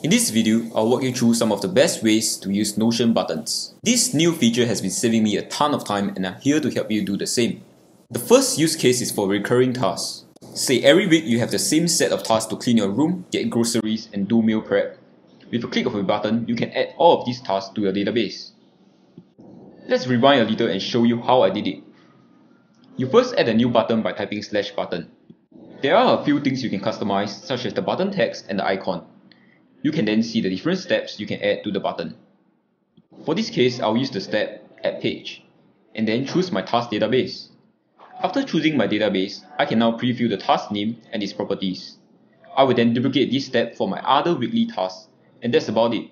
In this video, I'll walk you through some of the best ways to use Notion buttons. This new feature has been saving me a ton of time and I'm here to help you do the same. The first use case is for recurring tasks. Say every week you have the same set of tasks to clean your room, get groceries, and do meal prep. With a click of a button, you can add all of these tasks to your database. Let's rewind a little and show you how I did it. You first add a new button by typing slash button. There are a few things you can customize such as the button text and the icon. You can then see the different steps you can add to the button. For this case, I'll use the step Add Page, and then choose my task database. After choosing my database, I can now preview the task name and its properties. I will then duplicate this step for my other weekly tasks, and that's about it.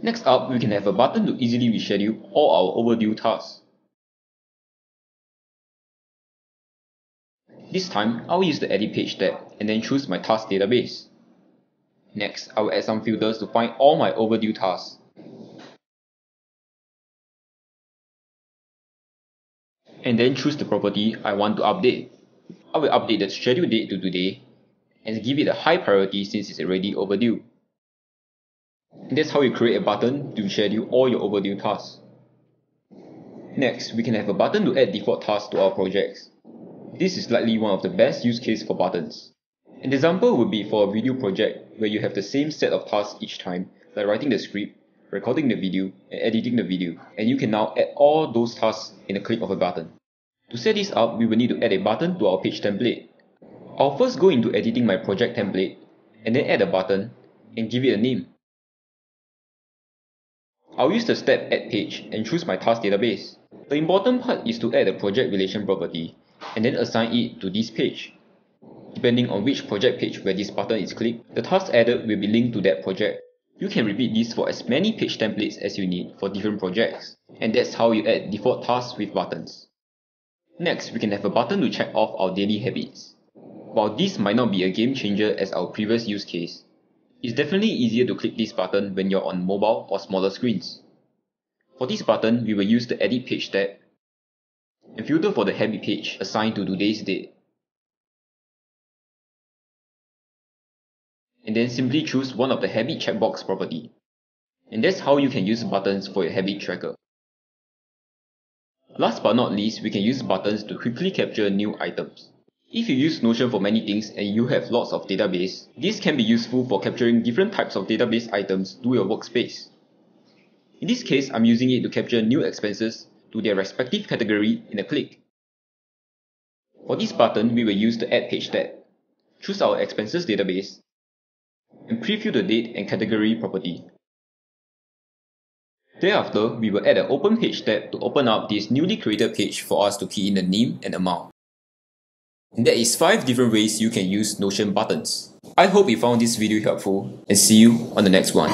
Next up, we can have a button to easily reschedule all our overdue tasks. This time, I will use the Edit Page tab and then choose my task database. Next, I will add some filters to find all my overdue tasks. And then choose the property I want to update. I will update the schedule date to today and give it a high priority since it's already overdue. And that's how you create a button to schedule all your overdue tasks. Next, we can have a button to add default tasks to our projects. This is likely one of the best use cases for buttons. An example would be for a video project where you have the same set of tasks each time, like writing the script, recording the video, and editing the video, and you can now add all those tasks in a click of a button. To set this up, we will need to add a button to our page template. I'll first go into editing my project template, and then add a button, and give it a name. I'll use the step Add Page and choose my task database. The important part is to add a project relation property, and then assign it to this page. Depending on which project page where this button is clicked, the task added will be linked to that project. You can repeat this for as many page templates as you need for different projects. And that's how you add default tasks with buttons. Next, we can have a button to check off our daily habits. While this might not be a game changer as our previous use case, it's definitely easier to click this button when you're on mobile or smaller screens. For this button, we will use the Edit Page tab and filter for the habit page assigned to today's date. And then simply choose one of the habit checkbox property. And that's how you can use buttons for your habit tracker. Last but not least, we can use buttons to quickly capture new items. If you use Notion for many things and you have lots of database, this can be useful for capturing different types of database items to your workspace. In this case, I'm using it to capture new expenses to their respective category in a click. For this button, we will use the Add Page tab. Choose our expenses database and preview the date and category property. Thereafter, we will add an Open Page tab to open up this newly created page for us to key in the name and amount. And that is 5 different ways you can use Notion buttons. I hope you found this video helpful and see you on the next one.